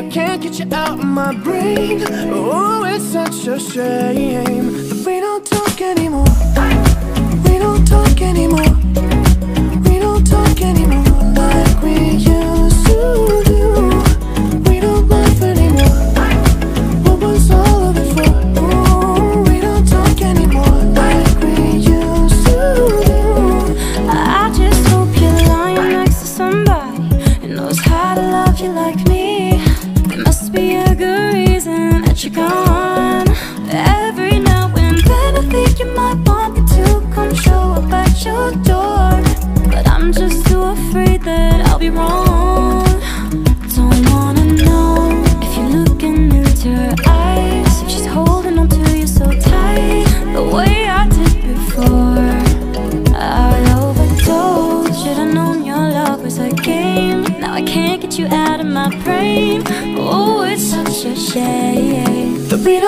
I can't get you out of my brain. Oh, it's such a shame that we don't talk anymore. We don't talk anymore. We don't talk anymore like we used to do. We don't laugh anymore. What was all of it for? Ooh, we don't talk anymore like we used to do. I just hope you're lying next to somebody who knows how to love you like me. Good reason that you're gone. Every now and then I think you might want me to come show up at your door. But I'm just too afraid that I'll be wrong. Don't wanna know if you're looking into her eyes. She's holding on to you so tight, the way I did before. I overdosed. Should've known your love was a game. Now I can't get you out of my brain.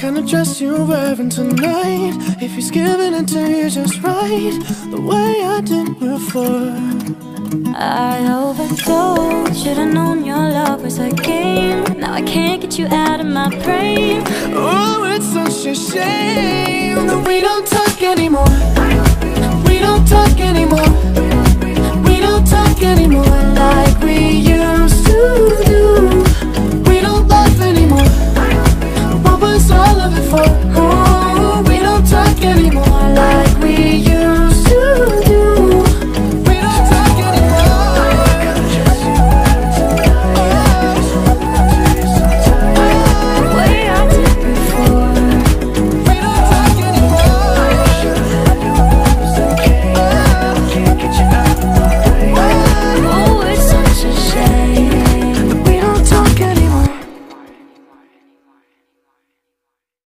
kind of dress you're wearing tonight. If he's giving it to you just right, the way I did before. I overdosed. Should've known your love was a game. Now I can't get you out of my brain. Oh, it's such a shame that we don't talk anymore. We don't talk anymore